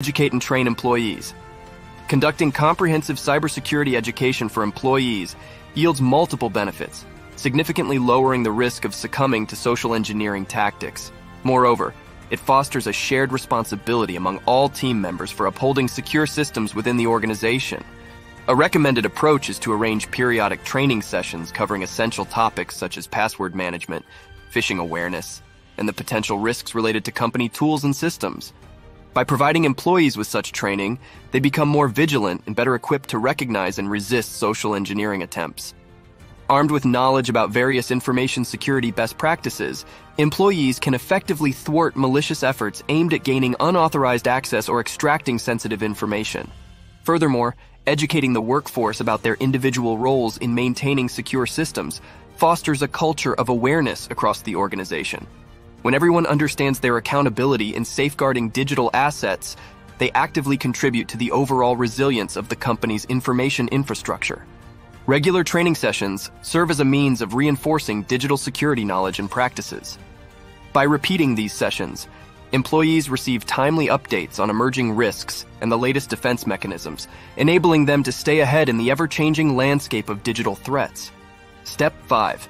Educate and train employees. Conducting comprehensive cybersecurity education for employees yields multiple benefits, significantly lowering the risk of succumbing to social engineering tactics. Moreover, it fosters a shared responsibility among all team members for upholding secure systems within the organization. A recommended approach is to arrange periodic training sessions covering essential topics such as password management, phishing awareness, and the potential risks related to company tools and systems. By providing employees with such training, they become more vigilant and better equipped to recognize and resist social engineering attempts. Armed with knowledge about various information security best practices, employees can effectively thwart malicious efforts aimed at gaining unauthorized access or extracting sensitive information. Furthermore, educating the workforce about their individual roles in maintaining secure systems fosters a culture of awareness across the organization. When everyone understands their accountability in safeguarding digital assets, they actively contribute to the overall resilience of the company's information infrastructure. Regular training sessions serve as a means of reinforcing digital security knowledge and practices. By repeating these sessions, employees receive timely updates on emerging risks and the latest defense mechanisms, enabling them to stay ahead in the ever changing landscape of digital threats. Step 5